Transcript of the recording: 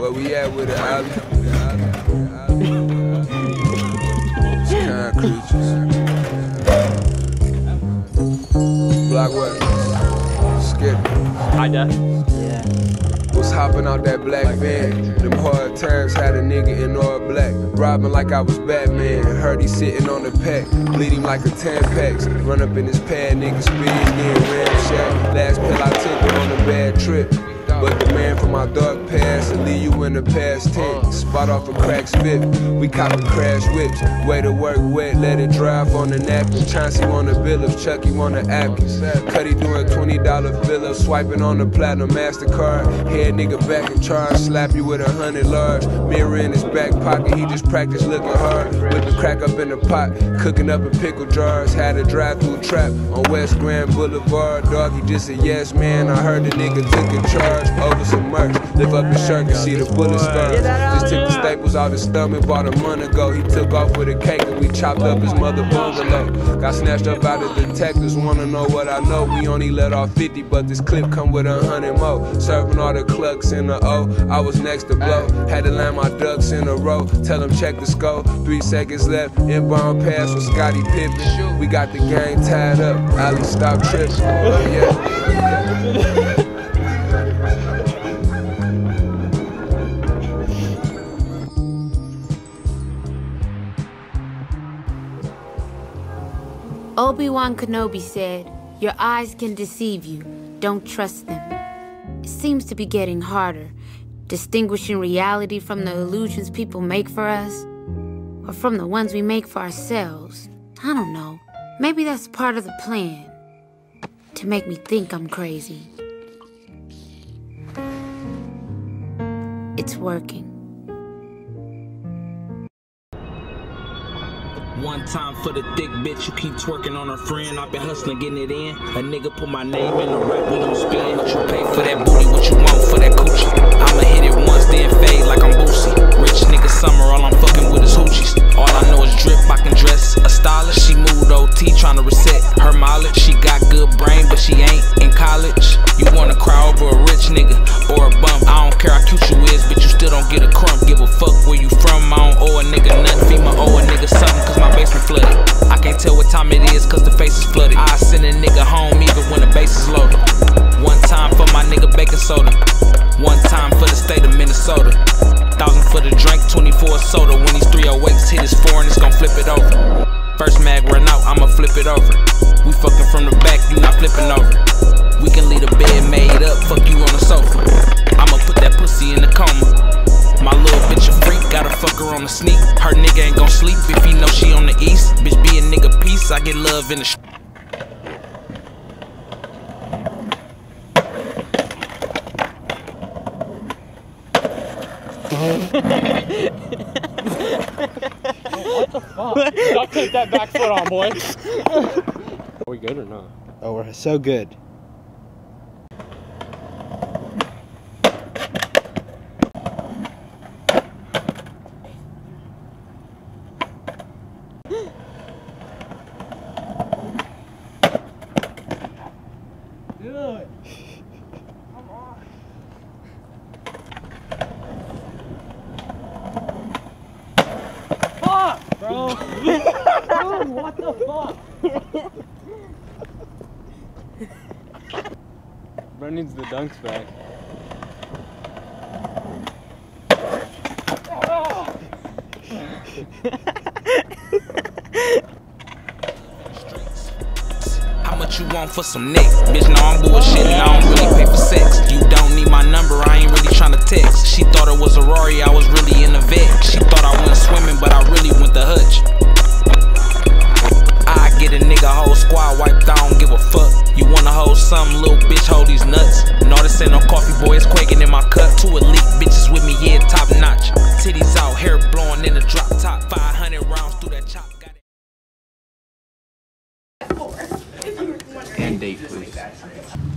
Where we at with it, Ali? Kind creatures. Block what? Skip. Hi, Dad. Yeah. Was hopping out that black van. Them hard times had a nigga in all black. Robbing like I was Batman. Heard he sitting on the pack. Bleeding like a 10 packs. Run up in his pad, nigga speed, then ramshack. Last pill I took on a bad trip. The my dark past will leave you in the past tense. Spot off a crack spit. We cop a crash whips. Way to work wet, let it drive on the napkin. Chauncey want a bill if Chucky want a Atkins. Cuddy doing $20 fill swiping on the platinum MasterCard. Head nigga back in charge, slap you with a hundred large. Mirror in his back pocket, he just practice looking hard. Whipping crack up in the pot, cooking up in pickle jars. Had a drive through trap on West Grand Boulevard. Dog, he just a yes man. I heard the nigga took in charge over some merch. Lift up his shirt and see the bullet scars. Just took the staples out his stomach, bought a month ago. He took off with a cake and we chopped up his mother bungalow. Got snatched up by the detectives, wanna know what I know. We only let off 50, but this clip come with a hundred more. Serving all the clucks in the O. I was next to blow. Had to land my ducks in a row. Tell him check the scope. Three seconds left. Inbound pass with Scottie Pippen. We got the gang tied up. Ali, stop tripping. Oh, yeah. Obi-Wan Kenobi said, Your eyes can deceive you. Don't trust them. It seems to be getting harder, distinguishing reality from the illusions people make for us, or from the ones we make for ourselves. I don't know. Maybe that's part of the plan. To make me think I'm crazy. It's working. One time for the thick bitch, you keep twerking on her friend. I've been hustling, getting it in. A nigga put my name in the rap, we gon' spin. What you pay for that booty, what you want for that coochie? I'ma hit it once, then fade like I'm Boosie. Rich nigga summer, all I'm fucking with is hoochies. All I know is drip, I can dress a stylist. She moved OT, trying to reset her mileage. She got good brain, but she ain't in college. You wanna cry over a rich nigga or a bum? I don't care how cute you is, but you still don't get a crumb. From the back, you not flipping over. We can leave the bed made up, fuck you on the sofa. I'ma put that pussy in the coma. My little bitch a freak, gotta fuck her on the sneak. Her nigga ain't gon' sleep if he know she on the east. Bitch be a nigga peace, I get love in the sh- what the fuck? Duct tape that back foot on, boy. Are we good or not? Oh, we're so good. Bro needs the dunks back. How much you want for some neck? Bitch, no, I'm bullshitting. I don't really pay for sex. You don't need my number, I ain't really trying to text. She thought it was a Rory, I was really in the vet. She thought I went swimming, but I really went to Hutch. No, this ain't no coffee, boy, it's quaking in my cup. Two elite bitches with me, yeah, top notch. Titties out, hair blowing in the drop top. 500 rounds through that chop. Got it. And date, please.